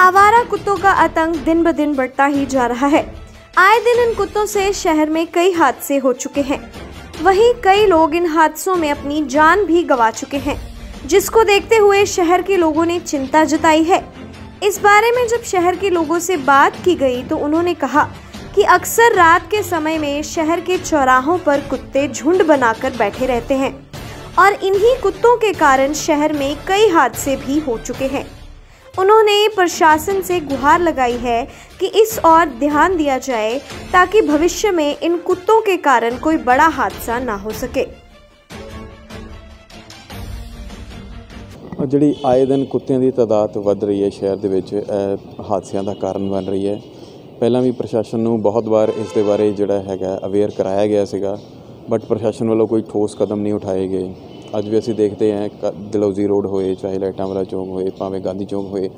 आवारा कुत्तों का आतंक दिन ब दिन बढ़ता ही जा रहा है। आए दिन इन कुत्तों से शहर में कई हादसे हो चुके हैं। वहीं कई लोग इन हादसों में अपनी जान भी गंवा चुके हैं, जिसको देखते हुए शहर के लोगों ने चिंता जताई है। इस बारे में जब शहर के लोगों से बात की गई तो उन्होंने कहा कि अक्सर रात के समय में शहर के चौराहों पर कुत्ते झुंड बनाकर बैठे रहते हैं, और इन्हीं कुत्तों के कारण शहर में कई हादसे भी हो चुके हैं। उन्होंने प्रशासन से गुहार लगाई है कि इस ओर ध्यान दिया जाए ताकि भविष्य में इन कुत्तों के कारण कोई बड़ा हादसा ना हो सके ਔਰ ਜਿਹੜੀ ਆਏ ਦਿਨ ਕੁੱਤਿਆਂ ਦੀ ਤਾਦਾਦ ਵੱਧ ਰਹੀ ਹੈ ਸ਼ਹਿਰ ਦੇ ਵਿੱਚ ਇਹ ਹਾਦਸਿਆਂ ਦਾ ਕਾਰਨ ਬਣ ਰਹੀ ਹੈ ਪਹਿਲਾਂ ਵੀ ਪ੍ਰਸ਼ਾਸਨ ਨੂੰ ਬਹੁਤ ਵਾਰ ਇਸ ਦੇ ਬਾਰੇ ਜਿਹੜਾ ਹੈਗਾ ਅਵੇਅਰ ਕਰਾਇਆ ਗਿਆ ਸੀਗਾ ਬਟ ਪ੍ਰਸ਼ਾਸਨ ਵੱਲੋਂ ਕੋਈ ਠੋਸ ਕਦਮ ਨਹੀਂ ਉਠਾਏ ਗਏ ਅੱਜ ਵੀ ਅਸੀਂ ਦੇਖਦੇ ਹਾਂ ਕ- ਦਲੌਜ਼ੀ ਰੋਡ ਹੋਏ ਚਾਹੇ ਲਾਈਟਾਂ ਵਾਲਾ ਚੌਂਕ ਹੋਏ ਭਾਵੇਂ ਗਾਂਧੀ ਚੌਂਕ ਹੋਏ।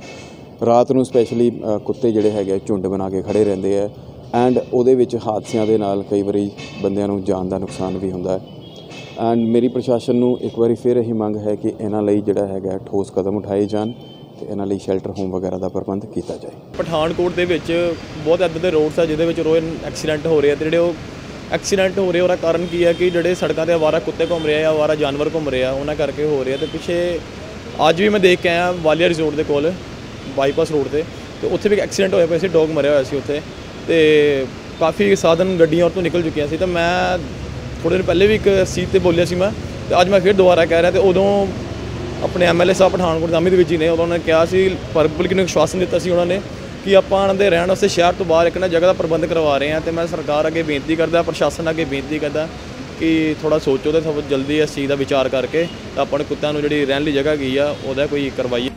ਰਾਤ ਨੂੰ ਸਪੈਸ਼ਲੀ ਕੁੱਤੇ ਜਿਹੜੇ ਹੈਗੇ ਆ, ਝੁੰਡ ਬਣਾ ਕੇ ਖੜੇ ਰਹਿੰਦੇ ਆ ਐਂਡ ਉਹਦੇ ਵਿੱਚ ਹਾਦਸਿਆਂ ਦੇ ਨਾਲ ਕਈ ਵਾਰੀ ਬੰਦਿਆਂ ਨੂੰ ਜਾਨ ਦਾ ਨੁਕਸਾਨ ਵੀ ਹੁੰਦਾ ਹੈ। ਐਂਡ ਮੇਰੀ ਪ੍ਰਸ਼ਾਸਨ ਨੂੰ ਇੱਕ ਵਾਰੀ ਫਿਰ ਇਹੀ ਮੰਗ ਹੈ ਕਿ ਇਹਨਾਂ ਲਈ ਜਿਹੜਾ ਹੈਗਾ ਠੋਸ ਕਦਮ ਉਠਾਏ ਜਾਣ ਤੇ ਇਹਨਾਂ ਲਈ ਸ਼ੈਲਟਰ ਹੋਮ ਵਗੈਰਾ ਦਾ ਪ੍ਰਬੰਧ ਕੀਤਾ ਜਾਏ। ਪਠਾਨਕੋਟ ਦੇ ਵਿੱਚ ਬਹੁਤ ਇੱਦਾਂ ਦੇ ਰੋਡਸ ਆ ਜਿਹਦੇ ਵਿੱਚ ਰੋਜ਼ ਐਕਸੀਡੈਂਟ ਹੋ ਰਹੇ ਆ ਤੇ ਜਿਹੜੇ ਉਹ ਐਕਸੀਡੈਂਟ ਹੋ ਰਹੇ, ਉਹਦਾ ਕਾਰਨ ਕੀ ਹੈ ਕਿ ਜਿਹੜੇ ਸੜਕਾਂ ਤੇ ਆਵਾਰਾ ਕੁੱਤੇ ਘੁੰਮ ਰਹੇ ਆ ਜਾਂ ਆਵਾਰਾ ਜਾਨਵਰ ਘੁੰਮ ਰਹੇ ਆ, ਉਹਨਾਂ ਕਰਕੇ ਹੋ ਰਹੇ ਆ ਤੇ ਪਿੱਛੇ ਅੱਜ ਵੀ ਮੈਂ ਦੇਖ ਕੇ ਆਇਆ ਵਾਲੀਆ ਰਿਜ਼ੋਰਟ ਦੇ ਕੋਲ, ਬਾਈਪਾਸ ਰੋਡ ਤੇ ਤੇ ਉੱਥੇ ਵੀ ਇੱਕ ਐਕਸੀਡੈਂਟ ਹੋਇਆ ਪਿਆ ਸੀ, ਡੌਗ ਮਰਿਆ ਹੋਇਆ ਸੀ ਉੱਥੇ, ਤੇ ਕਾਫੀ ਸਾਧਨ, ਗੱਡੀਆਂ ਉਹ ਨਿਕਲ ਚੁੱਕੀਆਂ ਸੀ, ਤਾਂ ਮੈਂ ਥੋੜੇ ਦਿਨ ਪਹਿਲੇ ਵੀ ਇੱਕ ਸੀਟ ਤੇ ਬੋਲਿਆ ਸੀ ਮੈਂ, ਤੇ ਅੱਜ ਮੈਂ ਫਿਰ ਦੁਬਾਰਾ ਕਹਿ ਰਿਹਾ ਤੇ ਉਦੋਂ ਆਪਣੇ ਐਮਐਲਏ ਸਾਹਿਬ ਪਠਾਨਕੋਟ ਦਾਮੀ ਦੇ ਵਿੱਚ ਹੀ ਨੇ ਉਹਨਾਂ ਨੇ ਕਿਹਾ ਸੀ ਪਬਲਿਕ ਨੂੰ ਵਿਸ਼ਵਾਸਨ ਦਿੱਤਾ ਸੀ ਉਹਨਾਂ ਨੇ ਕਿ ਆਪਾਂ ਉਹਨਾਂ ਦੇ ਰਹਿਣ ਵਾਸਤੇ ਸ਼ਹਿਰ ਤੋਂ ਬਾਹਰ ਇੱਕ ਨਾ ਜਗ੍ਹਾ ਦਾ ਪ੍ਰਬੰਧ ਕਰਵਾ ਰਹੇ ਹਾਂ ਤੇ ਮੈਂ ਸਰਕਾਰ ਅੱਗੇ ਬੇਨਤੀ ਕਰਦਾ, ਪ੍ਰਸ਼ਾਸਨ ਅੱਗੇ ਬੇਨਤੀ ਕਰਦਾ ਕਿ ਥੋੜਾ ਸੋਚੋ ਤੇ ਥੋੜਾ ਜਲਦੀ ਇਸ ਚੀਜ਼ ਦਾ ਵਿਚਾਰ ਕਰਕੇ ਤਾਂ ਆਪਾਂ ਨੂੰ ਕੁੱਤਿਆਂ ਨੂੰ ਜਿਹੜੀ ਰਹਿਣ ਲਈ ਜਗ੍ਹਾ ਗਈ ਆ, ਉਹਦਾ ਕੋਈ ਕਰਵਾਈਏ